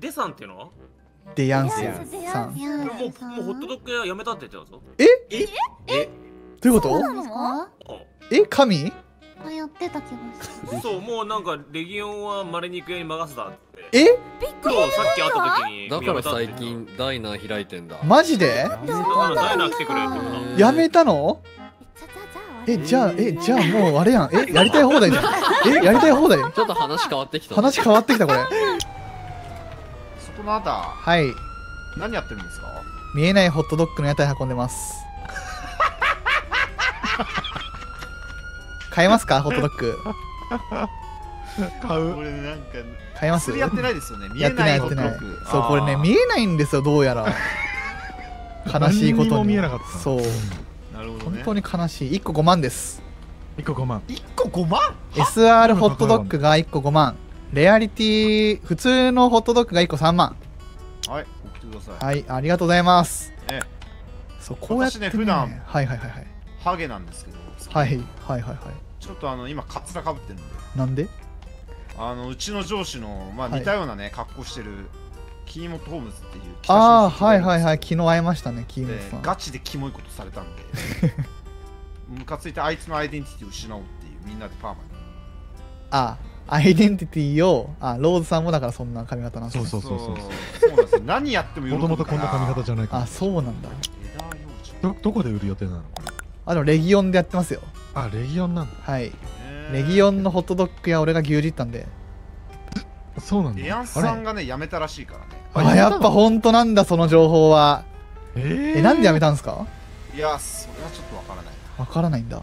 デさんっていうのデヤンスデヤンスさん。デヤンもうホットドッグ屋やめたって言ってたぞどういうこと？え？神？あやってた気がする。そうもうなんかレギオンはマレ肉屋に任せたって。え？今日さっき会った時にだから最近ダイナー開いてんだ。マジで？ダイナー来てくれってやめたの？えじゃあえじゃあもうあれやん。えやりたい放題じゃん。えやりたい放題？ちょっと話変わってきた。話変わってきたこれそこのあなたはい。何やってるんですか？見えないホットドッグの屋台運んでます。買えますか？ホットドッグ。買う？これなんか買えます？やってないですよね。見えないホットドッグ。そうこれね見えないんですよどうやら。悲しいことに。何にも見えなかった。そう。なるほどね。本当に悲しい。1個5万です。1個5万。1個5万？SR ホットドッグが1個5万レアリティ普通のホットドッグが1個3万。はい送ってください。はいありがとうございます。ええそうこうやって、ね、私ね普段はいはいはいはい。ハゲなんですけどはいはいはいはい。ちょっとあの今カツラかぶってるんで。なんで？あのうちの上司のまあはい。似たようなね格好してるキーモトホームズっていうああはいはいい。はい昨日会いましたねキームさん。ガチでキモいことされたんで。ムカついてあいつのアイデンティティを失おうっていうみんなでパーマに。あアイデンティティをあローズさんもだからそんな髪型なんですね。そうそうそうそう。そうなんですよ。何やっても喜ぶ。もともとこんな髪型じゃないから。あそうなんだ。どどこで売る予定なの？あでもレギオンでやってますよ。あレギオンなんだはい。えー。レギオンのホットドッグや俺が牛耳ったんで。そうなんだ。エアンスさんがね辞めたらしいからね。あやっぱ本当なんだその情報は。えー。えなんでやめたんですか？いやそれはちょっとわからないわからないんだ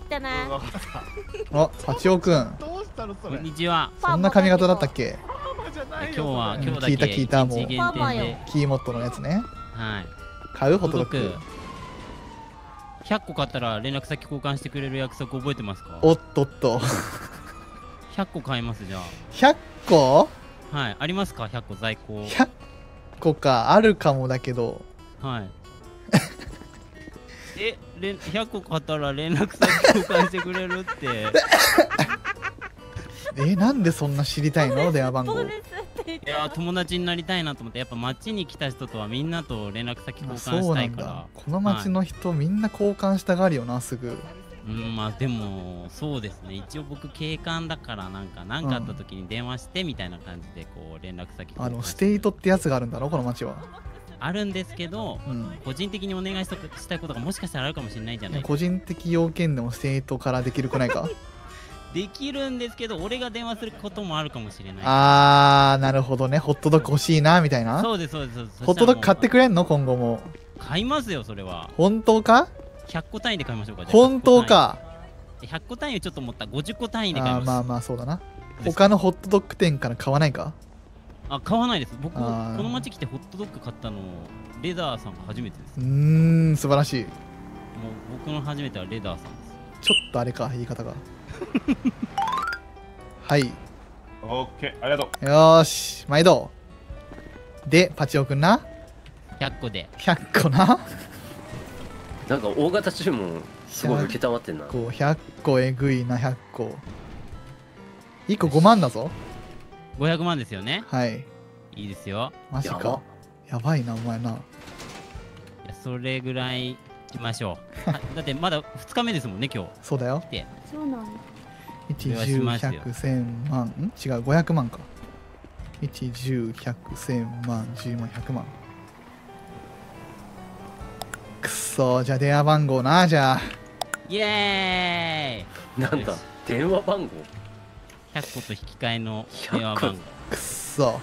したのそこんにちは。そんな髪型だったっけ？今日はうん今日だけ聞いた聞いたもうキーモットのやつねはい。買う？ホットドッグ100個買ったら連絡先交換してくれる約束覚えてますか？おっとっと ?100 個買いますじゃ100個？あ。はい。ありますか ?100 個在庫。100個かあるかもだけどはい。え、れん100個買ったら連絡先交換してくれるって。えなんでそんな知りたいの？電話番号。いや友達になりたいなと思ってやっぱ街に来た人とはみんなと連絡先交あ換そうなんだ。したいからこの町の人、みんな交換したがるよなすぐ。うんまあでもそうですね。一応僕警官だからなんか何かあった時に電話してみたいな感じでこう連絡先あの交換ステイトってやつがあるんだろ？この町はあるんですけどうん。個人的にお願いしたいことがもしかしたらあるかもしれないじゃない。個人的要件でもステイトからできるくないか？できるんですけど俺が電話することもあるかもしれない。あーなるほどね。ホットドッグ欲しいなみたいな？そうですそうですそうです。ホットドッグ買ってくれれんの？今後も。買いますよそれは。本当か？100個単位で買いましょうか本当か？100個単位。をちょっと持った。50個単位で買います。あーまあまあそうだな。他のホットドッグ店から買わないか？あ買わないです。僕この町来てホットドッグ買ったのレダーさんが初めてです。うーん素晴らしい。もう僕の初めてはレダーさんです。ちょっとあれか言い方が。はい。オッケーありがとう。よーし毎度。でパチオくんな？100個で。100個な？なんか大型注文すごい受けたまってんな。こう100個えぐいな100個。1個5万だぞ500万ですよね。はい。いいですよ。マジか。やば。いなお前な。いやそれぐらいしましょう。あ だってまだ2日目ですもんね今日。そうだよ。そうなんだ。1お願いしますよ10、100、1000万。ん違う500万か。1、10、100、1000万、10万、100万。くっそー。じゃあ電話番号なじゃあ。イエーイ。なんだ電話番号？100個と引き換えの電話番号。くっそ。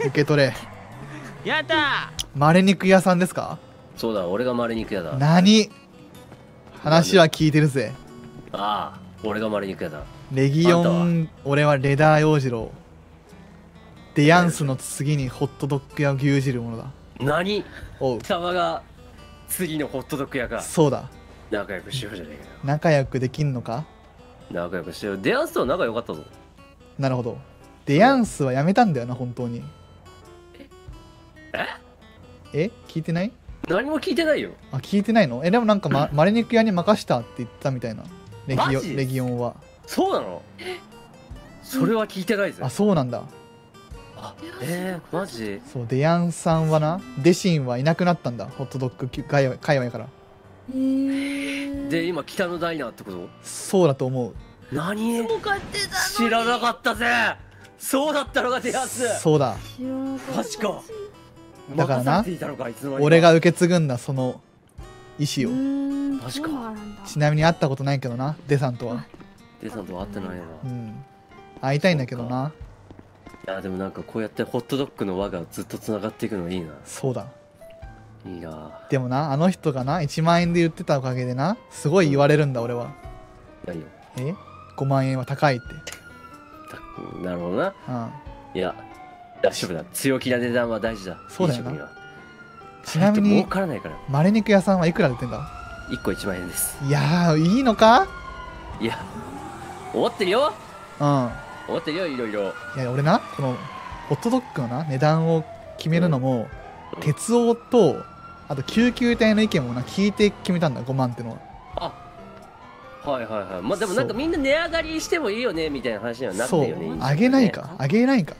受け取れ。やったマレ肉屋さんですか？そうだ俺が丸肉屋だ。あ何？話は聞いてるぜ。あ俺が丸肉屋だ。レギオン俺はレダー洋次郎。デヤンスの次にホットドッグ屋を牛耳るものだ。何？おう。貴様が次のホットドッグ屋か。そうだ。仲良くしようじゃねえかよ。仲良くできんのか？仲良くしようデアンスとは仲良かったぞ。なるほど。デヤンスはやめたんだよな本当に。え？聞いてない？何も聞いてないよ。あ聞いてないの？えでもなんか、ま、マレ肉屋に任したって言ったみたいな。レギオマジ？レギオンは。そうなの？それは聞いてないぜ。あそうなんだ。えー、マジ？そうデヤンさんはなデシンはいなくなったんだ。ホットドッグ界隈からで今北のダイナーってこと？そうだと思う。何？知らなかったぜ。そうだったのがデアンスそうだ。マジか。だからな俺が受け継ぐんだその意思を。マジか。ちなみに会ったことないけどなデさんとは。デさんとは会ってないな。うん。会いたいんだけどな。いやでもなんかこうやってホットドッグの輪がずっとつながっていくのいいな。そうだいいなでもなあの人がな1万円で言ってたおかげでなすごい言われるんだ俺は。何よえ？5万円は高いって。たなるほどな。うん。いや大丈夫だ。強気な値段は大事だ。そうだよな。ちなみに儲からないから。マレ肉屋さんはいくらで売ってんだ？1個1万円です。いやーいいのか？いや思ってるよ。うん。思ってるよいろいろ。いや俺なこのホットドッグのな値段を決めるのも、鉄王とあと救急隊の意見もな聞いて決めたんだ5万ってのは。はいはいはい。まあでもなんかそう。みんな値上がりしてもいいよねみたいな話にはなってそう。るよね。上げないか？上げないか？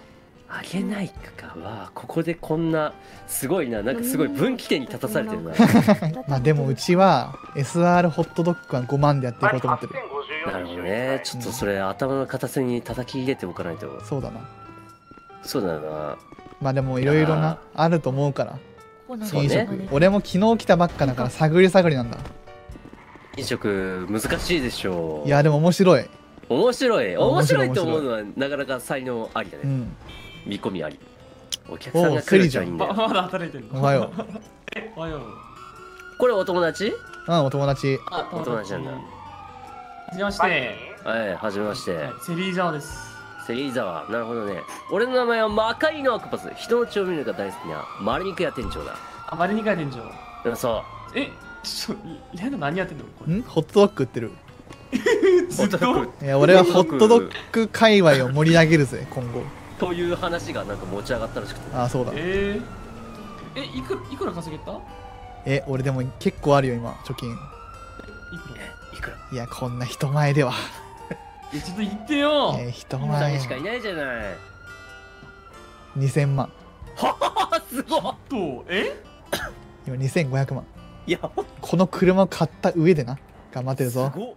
上げないかはここでこんなすごいな。なんかすごい分岐点に立たされてるな。まあでもうちは SR ホットドッグは5万でやっていこうと思ってる。なるほどね。ちょっとそれ頭の片隅に叩き入れておかないと。そうだな。そうだよな。まあでもいろいろなあると思うから飲食。俺も昨日来たばっかだから探り探りなんだ。飲食難しいでしょう。いやでも面白い。面白い。面面白い白いと思うのはなかなか才能ありだね、うん。見込みあり。お客さんが来るじゃんまだ働いてんおはよ おはよう。これお友達？うんお友達。あお友達なんだ。はじめまして。はいはじめまして、セリージャーですセリーザワなるほどね。俺の名前はマカリのアクパス人の血を見るのが大好きな。丸肉屋店長だ。あマリニカ店長。うんそえちょいや何やってんの？こん？ホットドッグ売ってる。うずっといや俺はホットドッグ。界隈を盛り上げるぜ今後。という話がなんか持ち上がったらしくて。ああそうだ。えー、えいくいくら稼げた？いえ俺でも結構あるよ今貯金。くら？いくら？いやこんな人前ではえちょっと言ってよ。えー人さ前。んしかいないじゃない。2000万あすごいとえ今2500万。いやこの車を買った上でな。頑張ってるぞ。すごっ。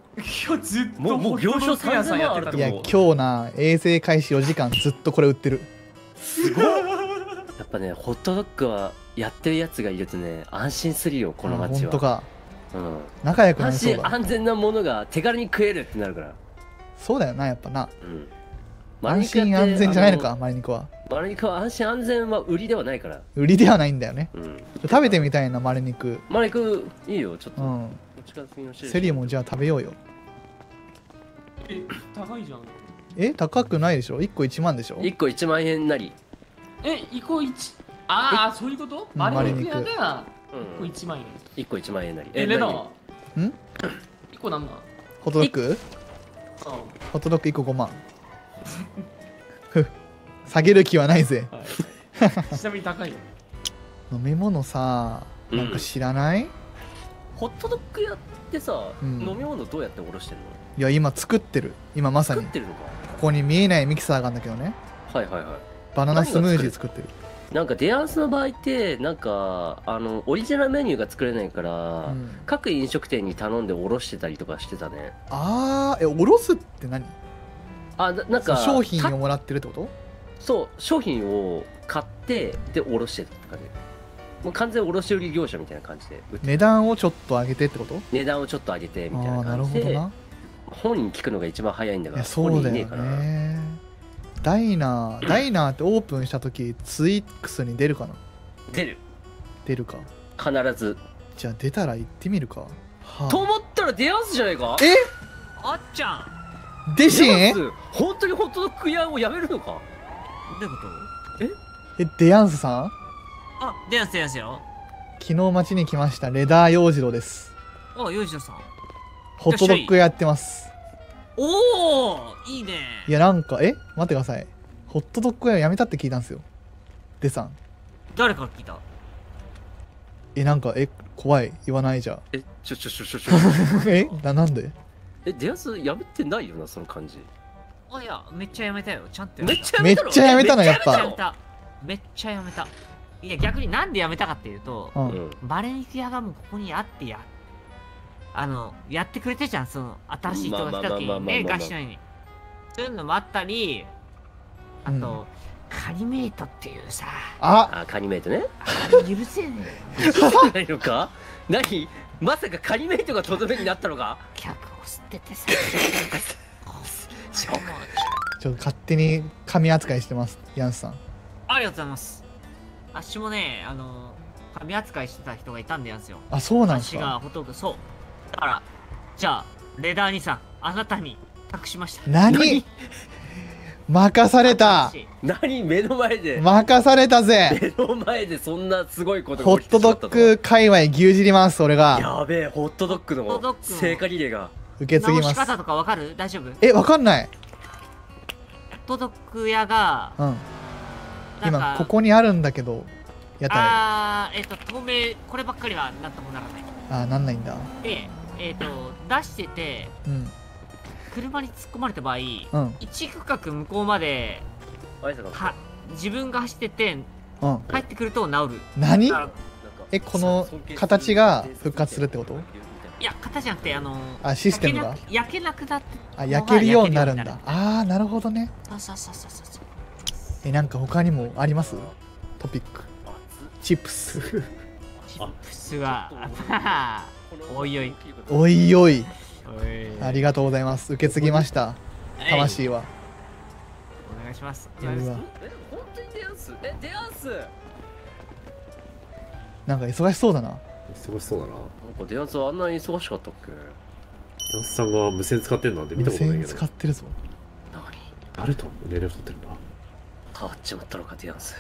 今日ずっともうもう業種ホットドッグ屋さんやってたいやと今日な衛星開始4時間ずっとこれ売ってる。すごっ。やっぱねホットドッグはやってるやつがいるとね安心するよこのあ街は。本当か。うん。仲良くなり安心そうだ。安全なものが手軽に食えるってなるからそうだよなやっぱな。うん。安心安全じゃないのかマリ肉は。マルニクは安心安全は売りではないから。売りではないんだよね。うん。食べてみたいなマリ肉マルニクいいよちょっと。うん。セリもじゃあ食べようよ。え高いじゃん。え高くないでしょ？1個1万でしょ？1個1万円なり。えイコ1ああそういうこと？うん。マリ肉屋がう1個1万円。1個1万円なり。えレナん？1個なんだホットドッグ？うホットドッグ1個5万。下げる気はないぜ。んはい。ちなみに高いよ。飲み物さなんか知らない、ホットドッグ屋ってさ、うん。飲み物どうやっておろしてんの？いや今作ってる。今まさに。こ作ってるのか。こに見えないミキサーがあるんだけどね。はいはいはい。バナナスムージー作ってるなんかデアンスの場合ってなんかあのオリジナルメニューが作れないから、うん。各飲食店に頼んでおろしてたりとかしてたね。あーえおろすって何？あななんか商品たをもらってるってこと？そう商品を買ってでおろしてたって感じ。もう完全卸売業者みたいな感じで値段をちょっと上げてってこと？値段をちょっと上げてみたいな感じで本人聞くのが一番早いんだから本そうだよ人いねえから。ねダイナーダイナーってオープンした時ツイックスに出るかな？出る。出るか。必ず。じゃあ出たら行ってみるか。はと思ったらデアンスじゃないか。え？あっちゃん。あデシンデアンス本当にホットドッグ屋をやめるのか？どういうこと？え？デアンスさん？あ、出ます出ますよ。昨日町に来ましたレダー洋次郎です。お、ヨジロさん。ホットドッグやってますおおいいね。いやなんかえ待ってください。ホットドッグ屋やめたって聞いたんですよ。デさん。誰から聞いた？えなんかえ怖い。言わないじゃん。えちょちょちょちょちょ。えななんで？えデアスやめてないよなその感じ。あ、いや、めっちゃやめたよ。ちゃんとやめっちゃやめたの？めっちゃやめたの？やっぱ。めっちゃやめた。めっちゃやめた。いや、逆になんでやめたかっていうと、うん、うん。バレ肉屋がもうここにあってや、あの、やってくれてじゃん、その、新しい人が来た時にね、まあまあまあまあまあまあガシのに。そういうのもあったり、あと、カニメイトっていうさ、ああカニメイトねあれ許せねえよ。ないのか？何？まさかカニメイトがとどめになったのか？客を吸っててさ、ちょっと勝手に神扱いしてますヤンスさんありがとうございます。あっしもね、あの、神扱いしてた人がいたんでやんすよ。あそうなんですか？がほとんど、そう。だから、じゃあ、レダー兄さん、あなたに託しました。何？任された。何？目の前で。任されたぜ。目の前でそんなすごいことがホットドッグ界隈牛耳ります俺が。やべえホットドッグホットドのッグの聖火リレーが。受け継ぎます。直し方とかわかる？大丈夫？ホッえわかんない。トドッグ屋が、うん。今ここにあるんだけど屋台。ああー、えっ、と、透明、こればっかりはなんともならない。ーなんないんだ。で、えっ、と、出してて、うん。車に突っ込まれた場合、うん。一区画向こうまでは自分が走っててうん。帰ってくると治る。何？えこの形が復活するってこと？いや型じゃなくてあのあシステムが？焼けなく焼けなくなってあ焼けるようになるんだ。ああなるほどね。そうそうそうそうそうえなんか他にもあります？トピック。チップス。チップスがあおいおい。おいおい。ありがとうございます。受け継ぎました。魂は。お願いします。え本当にデアンスえデアンスなんかなんか忙しそうだな。忙しそうだな。デアンスあんなに忙しかったっけ？ダンスさんが無線使ってるなんて見た無線ことないけど。使ってるぞ。何？誰と連絡取ってるんだ？変わっちまったのかデアンス